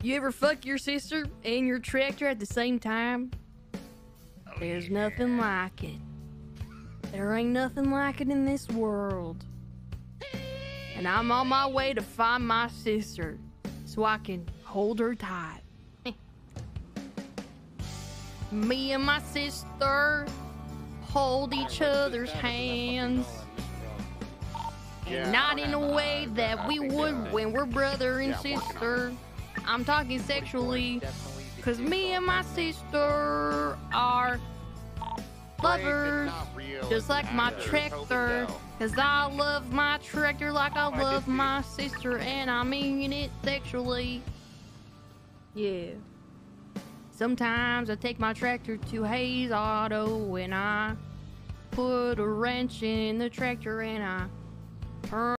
You ever fuck your sister and your tractor at the same time? There's nothing like it. There ain't nothing like it in this world. And I'm on my way to find my sister so I can hold her tight. Me and my sister hold each other's hands. And not in a way that we would when we're brother and sister. I'm talking sexually. Cause me and my sister are lovers. Just like my tractor. Cause I love my tractor like I love my sister. And I mean it sexually. Yeah. Sometimes I take my tractor to Hayes Auto and I put a wrench in the tractor and I turn